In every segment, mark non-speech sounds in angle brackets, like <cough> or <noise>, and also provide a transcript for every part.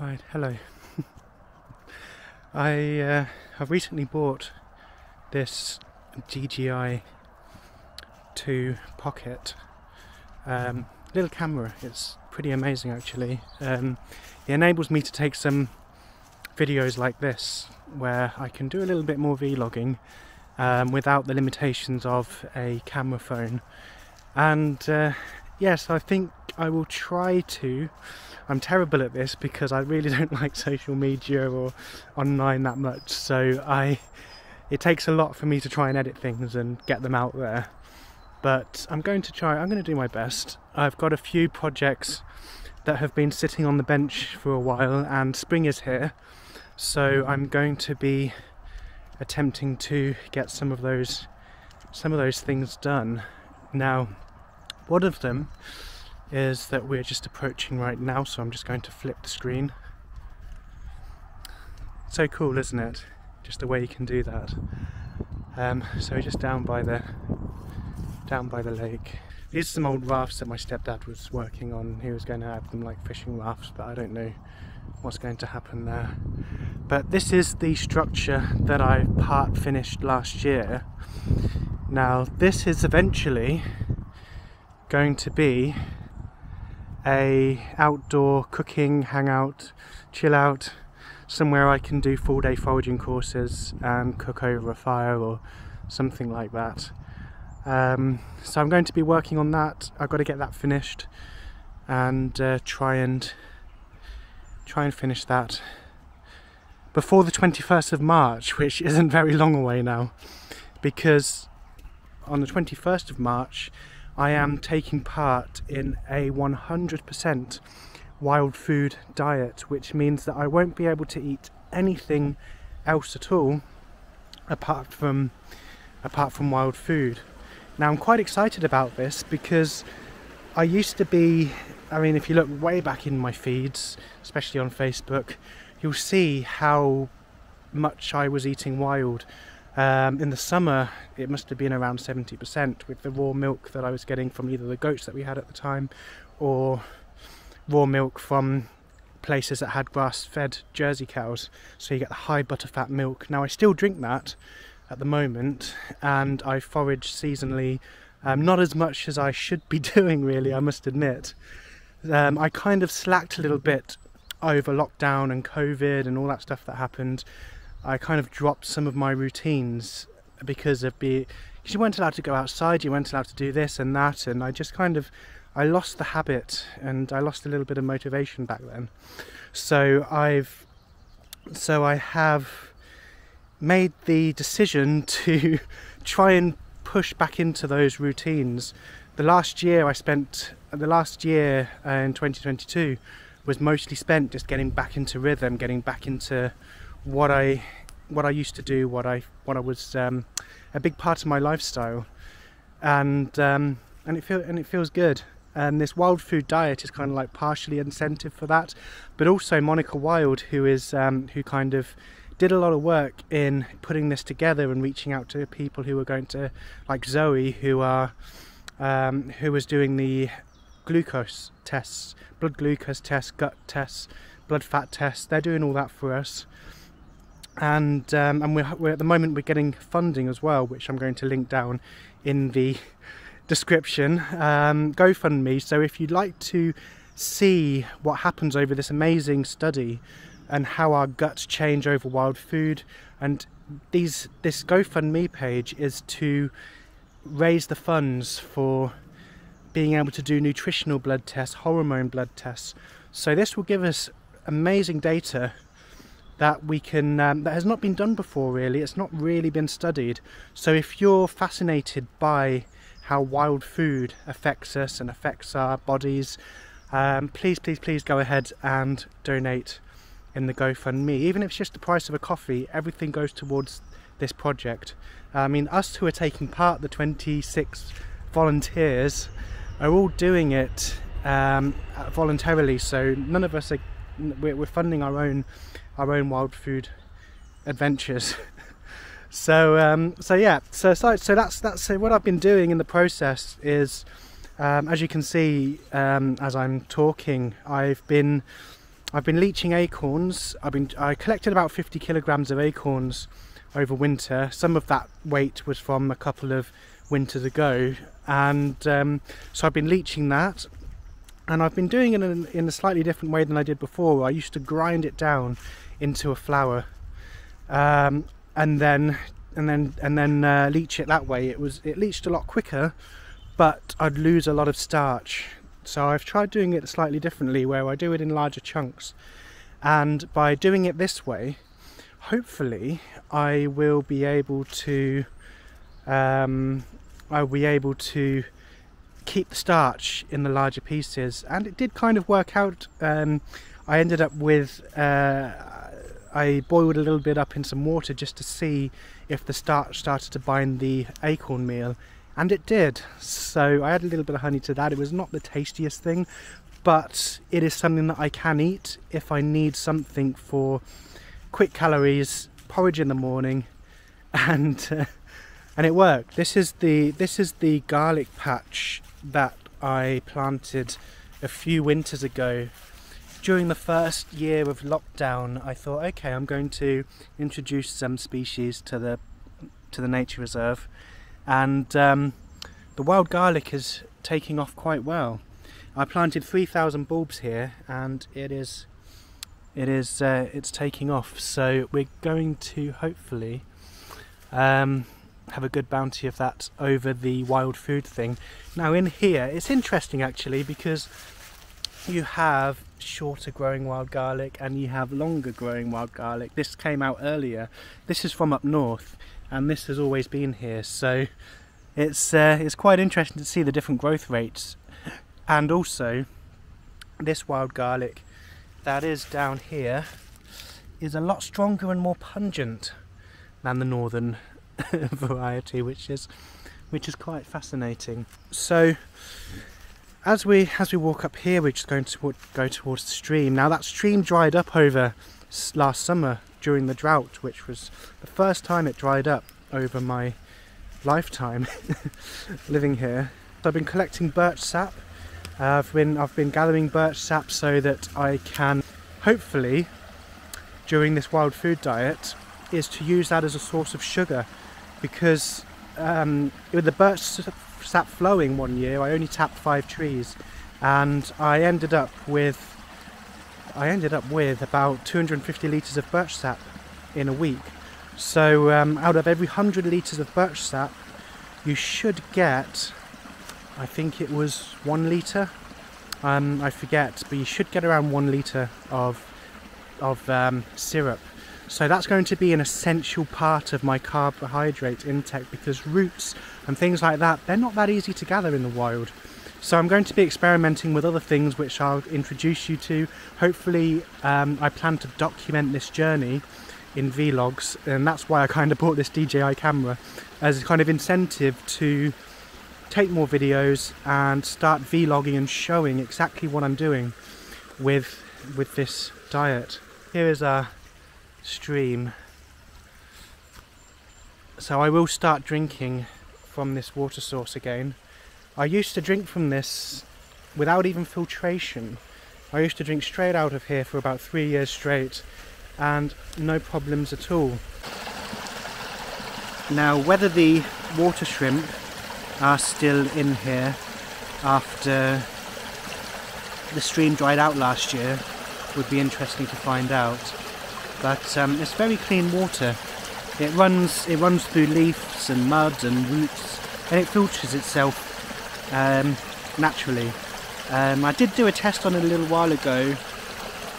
Right, hello. I uh, have recently bought this DJI 2 Pocket um, little camera. It's pretty amazing actually. Um, it enables me to take some videos like this where I can do a little bit more vlogging um, without the limitations of a camera phone. And uh, yes, I think I will try to I'm terrible at this because I really <laughs> don't like social media or online that much. So I, it takes a lot for me to try and edit things and get them out there. But I'm going to try. I'm going to do my best. I've got a few projects that have been sitting on the bench for a while, and spring is here. So I'm going to be attempting to get some of those, some of those things done. Now, one of them is that we're just approaching right now, so I'm just going to flip the screen. So cool, isn't it? Just the way you can do that. Um, so we're just down by the down by the lake. These are some old rafts that my stepdad was working on. He was going to have them like fishing rafts, but I don't know what's going to happen there. But this is the structure that I part finished last year. Now this is eventually going to be a outdoor cooking hangout chill out somewhere I can do full day foraging courses and cook over a fire or something like that. Um, so I'm going to be working on that. I've got to get that finished and uh, try and try and finish that before the 21st of March which isn't very long away now because on the 21st of March I am taking part in a 100% wild food diet, which means that I won't be able to eat anything else at all apart from apart from wild food. Now I'm quite excited about this because I used to be I mean if you look way back in my feeds, especially on Facebook, you'll see how much I was eating wild um, in the summer, it must have been around 70% with the raw milk that I was getting from either the goats that we had at the time or raw milk from places that had grass fed Jersey cows. So you get the high butterfat milk. Now, I still drink that at the moment and I forage seasonally, um, not as much as I should be <laughs> doing, really, I must admit. Um, I kind of slacked a little bit over lockdown and COVID and all that stuff that happened. I kind of dropped some of my routines because of be because you weren't allowed to go outside, you weren't allowed to do this and that, and I just kind of I lost the habit and I lost a little bit of motivation back then. So I've so I have made the decision <laughs> to try and push back into those routines. The last year I spent the last year in 2022 was mostly spent just getting back into rhythm, getting back into what I what I used to do, what I what I was um, a big part of my lifestyle, and um, and it feel and it feels good. And this wild food diet is kind of like partially incentive for that, but also Monica Wilde, who is um, who kind of did a lot of work in putting this together and reaching out to people who were going to, like Zoe, who are um, who was doing the glucose tests, blood glucose tests, gut tests, blood fat tests. They're doing all that for us and um, and we're, we're, at the moment we're getting funding as well which I'm going to link down in the description. Um, GoFundMe. So if you'd like to see what happens over this amazing study and how our guts change over wild food and these this GoFundMe page is to raise the funds for being able to do nutritional blood tests hormone blood tests. So this will give us amazing data that we can um, that has not been done before really. It's not really been studied. So if you're fascinated by how wild food affects us and affects our bodies um, please please please go ahead and donate in the GoFundMe. Even if it's just the price of a coffee everything goes towards this project. I mean us who are taking part the 26 volunteers are all doing it um, voluntarily. So none of us are we're funding our own our own wild food adventures. <laughs> so um, so yeah, so, so so that's that's so what I've been doing in the process is, um, as you can see um, as I'm talking, I've been I've been leaching acorns. I've been I collected about 50 kilograms of acorns over winter. Some of that weight was from a couple of winters ago, and um, so I've been leaching that. And I've been doing it in, in, a slightly different way than I did before. I used to grind it down into a flour, um, and then and then and then uh, leach it that way. It was it leached a lot quicker, but I'd lose a lot of starch so I've tried doing it slightly differently where I do it in larger chunks. And by doing it this way, hopefully I will be able to um, I'll be able to keep the starch in the larger pieces and it did kind of work out um, I ended up with uh, I boiled a little bit up in some water just to see if the starch started to bind the acorn meal and it did. So I added a little bit of honey to that. It was not the tastiest thing, but it is something that I can eat if I need something for quick calories, porridge in the morning, <laughs> and uh, and it worked. This is the this is the garlic patch that I planted a few winters ago. During the first year of lockdown, I thought, okay, I'm going to introduce some species to the to the nature reserve and um, the wild garlic is taking off quite well. I planted 3,000 bulbs here and it is it is uh, it's taking off so we're going to hopefully um, have a good bounty of that over the wild food thing. Now in here it's interesting actually because you have shorter growing wild garlic and you have longer growing wild garlic. This came out earlier. This is from up north and this has always been here so it's uh, it's quite interesting to see the different growth rates and also this wild garlic that is down here is a lot stronger and more pungent than the northern <laughs> variety which is which is quite fascinating so as we as we walk up here we're just going to go towards the stream now that stream dried up over last summer during the drought, which was the first time it dried up over my lifetime <laughs> living here. So I've been collecting birch sap. Uh, I've been I've been gathering birch sap so that I can hopefully during this wild food diet is to use that as a source of sugar because um, with the birch sap flowing one year I only tapped five trees and I ended up with I ended up with about 250 litres of birch sap in a week. So um, out of every 100 litres of birch sap, you should get, I think it was one litre, um, I forget, but you should get around one litre of, of um, syrup. So that's going to be an essential part of my carbohydrate intake because roots and things like that, they're not that easy to gather in the wild. So I'm going to be experimenting with other things which I'll introduce you to. Hopefully um, I plan to document this journey in vlogs and that's why I kind of bought this DJI camera as a kind of incentive to take more videos and start vlogging and showing exactly what I'm doing with with this diet. Here is our stream. So I will start drinking from this water source again. I used to drink from this without even filtration. I used to drink straight out of here for about three years straight and no problems at all. Now whether the water shrimp are still in here after the stream dried out last year would be interesting to find out but um, it's very clean water it runs it runs through leaves and mud and roots and it filters itself um, naturally. Um, I did do a test on it a little while ago,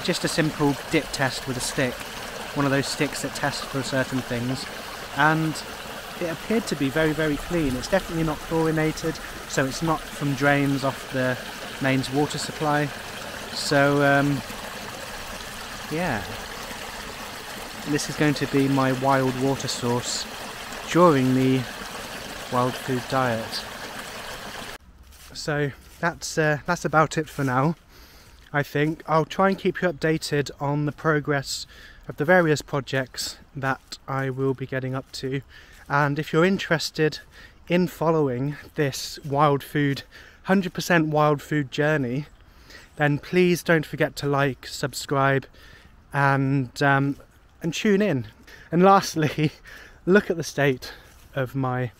just a simple dip test with a stick, one of those sticks that test for certain things, and it appeared to be very very clean. It's definitely not chlorinated, so it's not from drains off the mains water supply. So um, yeah, this is going to be my wild water source during the wild food diet. So that's uh, that's about it for now I think. I'll try and keep you updated on the progress of the various projects that I will be getting up to. And if you're interested in following this wild food 100% wild food journey then please don't forget to like, subscribe, and um, and tune in. And lastly, <laughs> look at the state of my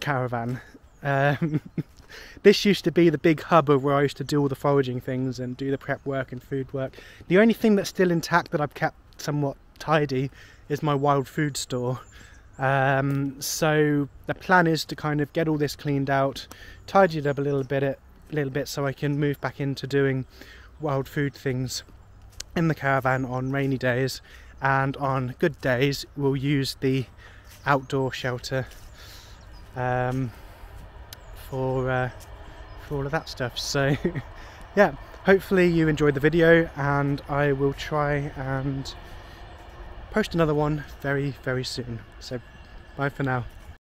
caravan. Um, <laughs> this used to be the big hub of where I used to do all the foraging things and do the prep work and food work. The only thing that's still intact that I've kept somewhat tidy is my wild food store. Um, so the plan is to kind of get all this cleaned out, tidy it up a little bit, a little bit, so I can move back into doing wild food things in the caravan on rainy days, and on good days we'll use the outdoor shelter um, for uh, for all of that stuff. So <laughs> yeah, hopefully you enjoyed the video, and I will try and post another one very very soon. So bye for now.